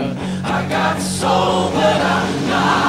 I got soul, but I'm not.